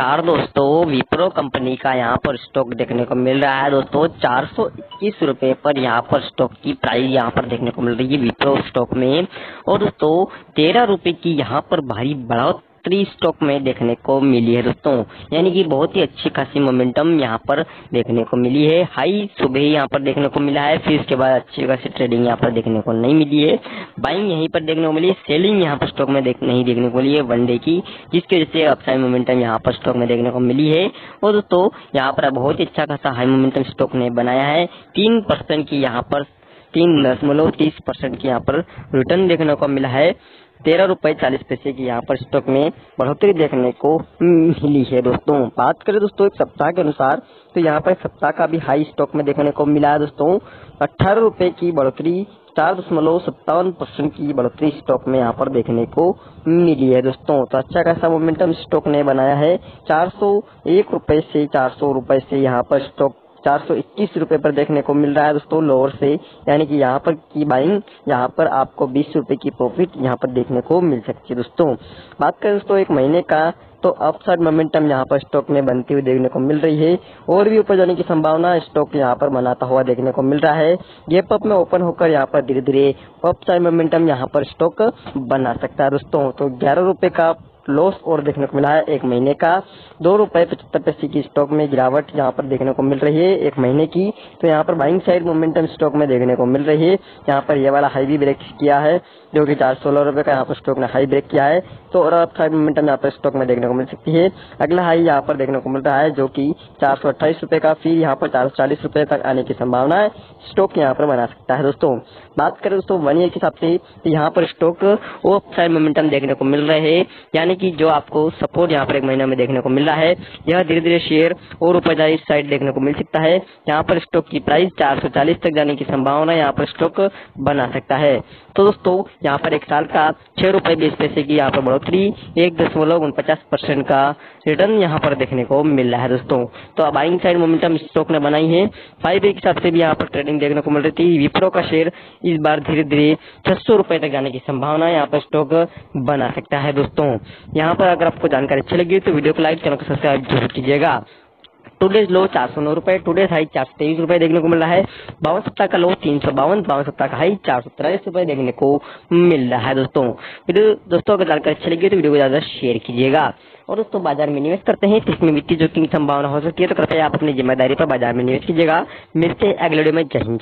नमस्कार दोस्तों विप्रो कंपनी का यहाँ पर स्टॉक देखने को मिल रहा है। दोस्तों, चार सौ इक्कीस रूपए पर यहाँ पर स्टॉक की प्राइस यहाँ पर देखने को मिल रही है विप्रो स्टॉक में। और दोस्तों, तेरह रूपए की यहाँ पर भारी बढ़ोत थ्री स्टॉक में देखने को मिली है दोस्तों। यानी कि बहुत ही अच्छी खासी मोमेंटम यहाँ पर देखने को मिली है। हाई सुबह यहाँ पर देखने को मिला है, फिर इसके बाद अच्छी खासी ट्रेडिंग यहाँ पर देखने को नहीं मिली है। बाइंग यहीं पर देखने को मिली है सेलिंग यहाँ पर स्टॉक में देख नहीं देखने को मिली है वनडे की, जिसकी वजह से अपसाइड मोमेंटम यहाँ पर स्टॉक में देखने को मिली है। और दोस्तों, यहाँ पर बहुत ही अच्छा खासा हाई मोमेंटम स्टॉक ने बनाया है। तीन परसेंट की यहाँ पर, तीन दशमलव तीस परसेंट की यहाँ पर रिटर्न देखने को मिला है। तेरह रुपए चालीस पैसे की यहाँ पर स्टॉक में बढ़ोतरी देखने को मिली है दोस्तों। बात करें दोस्तों एक सप्ताह के अनुसार तो यहाँ पर सप्ताह का भी हाई स्टॉक में देखने को मिला है दोस्तों। अठारह रुपए की बढ़ोतरी, चार दशमलव सत्तावन परसेंट की बढ़ोतरी स्टॉक में यहाँ पर देखने को मिली है दोस्तों। तो अच्छा खासा मोमेंटम स्टॉक ने बनाया है। चार सौ एक रुपए से, चार सौ रुपए से यहाँ पर स्टॉक चार सौ इक्कीस पर देखने को मिल रहा है दोस्तों लोअर से। यानी कि यहाँ पर की बाइंग यहाँ पर आपको बीस रूपए की प्रॉफिट यहाँ पर देखने को मिल सकती है दोस्तों। बात करें दोस्तों, एक महीने का तो अपसाइड मोमेंटम यहाँ पर स्टॉक में बनती हुई देखने को मिल रही है। और भी ऊपर जाने की संभावना स्टॉक यहाँ पर बनाता हुआ देखने को मिल रहा है। गेप अप में ओपन होकर यहाँ पर धीरे धीरे अपसाइड मोमेंटम यहाँ पर स्टॉक बना सकता है। दोस्तों तो ग्यारह रुपए का लॉस और देखने को मिला है एक महीने का। दो रुपए पचहत्तर पैसे की स्टॉक में गिरावट यहाँ पर देखने को मिल रही है एक महीने की। तो यहाँ पर बाइंग साइड मोमेंटम स्टॉक में देखने को मिल रही है। यहाँ पर ये वाला हाई भी ब्रेक किया है, जो कि चार सोलह रुपए का यहाँ पर स्टॉक ने हाई ब्रेक किया है। तो और अब साइड मोमेंटम यहाँ पर स्टॉक में देखने को मिल सकती है। अगला हाई यहाँ पर देखने को मिल रहा है, जो की चार रुपए का फिर यहाँ पर चार सौ चालीस रुपए तक आने की संभावना है। स्टॉक यहाँ पर बना सकता है दोस्तों। बात करें दोस्तों वन ईयर के हिसाब से तो यहाँ पर स्टॉक वो साइड मोमेंटम देखने को मिल रहे हैं। यानी कि जो आपको सपोर्ट यहाँ पर एक महीने में देखने को मिल रहा है, यह धीरे धीरे शेयर और ऊपर जाए साइड देखने को मिल सकता है। यहाँ पर स्टॉक की प्राइस 440 तक जाने की संभावना यहाँ पर स्टॉक बना सकता है। तो दोस्तों, यहाँ पर एक साल का छह रुपए बीस पैसे की यहाँ पर बढ़ोतरी, एक दशमलव उनपचास परसेंट का रिटर्न यहाँ पर देखने को मिल रहा है दोस्तों। तो अब बाइंग साइड मोमेंटम स्टॉक ने बनाई है। फाइव के हिसाब से भी यहाँ पर ट्रेडिंग देखने को मिल रही थी। विप्रो का शेयर इस बार धीरे धीरे छह सौ रुपए तक जाने की संभावना यहाँ पर स्टॉक बना सकता है दोस्तों। यहाँ पर अगर आपको जानकारी अच्छी लगी तो वीडियो को लाइक चैनल को सब्सक्राइब ज़रूर कीजिएगा। टूडेज लो चार सौ नौ रुपए टूडेज हाई चार सौ तेईस रुपए देखने को मिल रहा है। बावन सप्ताह का लो तीन सौ बावन बावन सप्ताह का हाई चार सौ तिरालीस रुपए देखने को मिल रहा है दोस्तों। वीडियो दोस्तों, अगर जानकारी अच्छी लगी तो वीडियो को ज़्यादा शेयर कीजिएगा। और दोस्तों, बाज़ार में निवेश करते हैं तो इसमें वित्तीय जोखिम की संभावना हो सकती है तो कृपया आप अपनी ज़िम्मेदारी पर बाज़ार में निवेश कीजिएगा। मिलते हैं अगले वीडियो में। जय हिंद